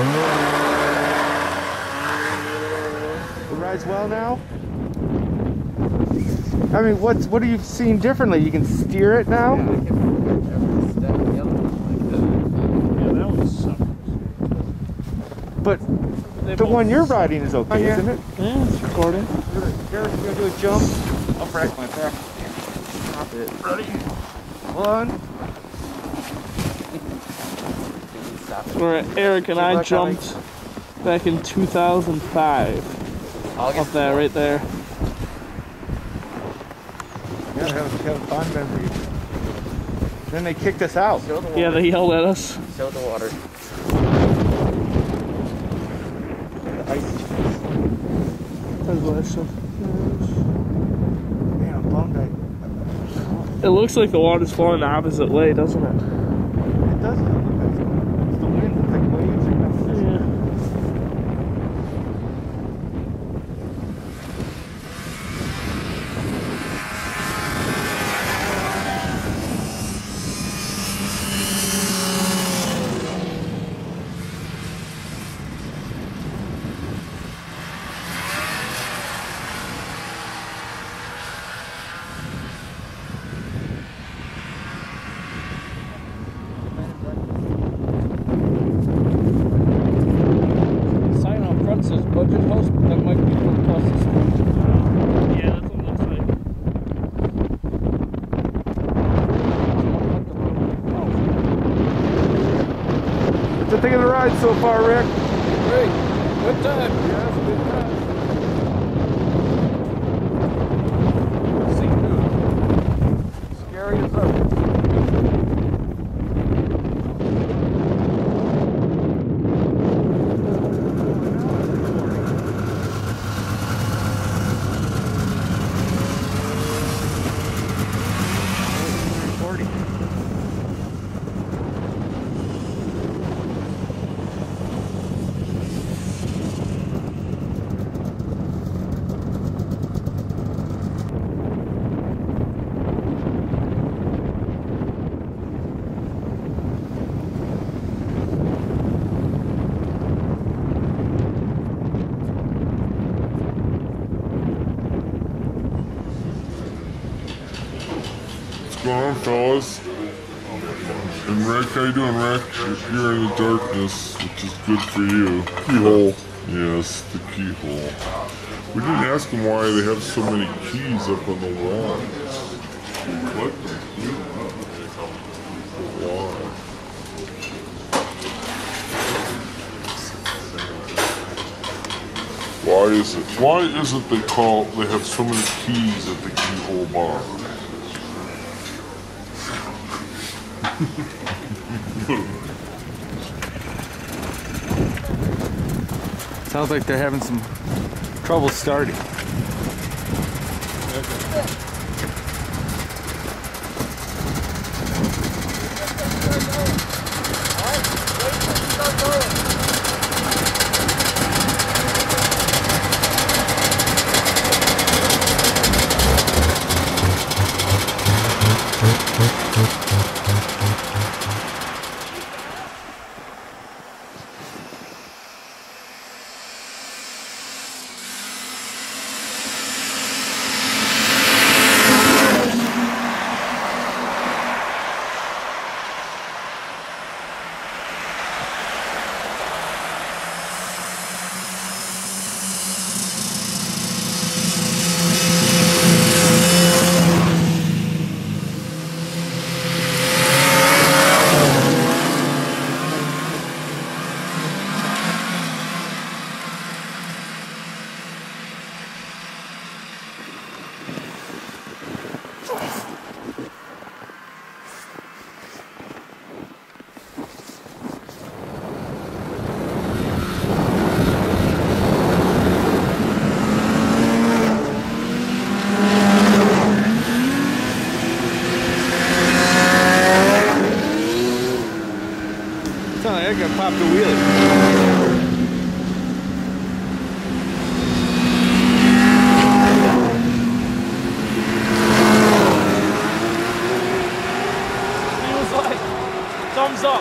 It rides well now? I mean, what's what are you seeing differently? You can steer it now? Yeah, I can every step. The other one, Yeah, that one sucks. But They the one you're riding is okay, yeah. isn't it? Yeah, it's recording. Garrett, you gonna do a jump? I'll break my back. Stop it. Ready? One. Stop it. Where Eric and I jumped back in 2005. August Up there, right there. Yeah, have, have fun memories. Then they kicked us out. The. Yeah, they yelled at us. Show the water. The ice. That's what I said. Man, I'm bummed I. It looks like the water's flowing the opposite way, doesn't it? It does look like it's it's the wind. It's like waves are coming this way. Yeah. Sign on front says budget house, but that might be from across the street. Yeah, that's what it looks like. What's the thing of the ride so far, Rick? Great. Good time. Yeah, good time. Scary as ever. Recording. What's going on, fellas? And Rick, how you doing, Rick? You're in the darkness, which is good for you. Keyhole. Yes, the keyhole. We didn't ask them why they have so many keys up on the wall. Them. Why? Why is it? Why is it they call they have so many keys at the keyhole bar? Sounds like they're having some trouble starting. Sound like I got popped a wheelie. Thumbs up,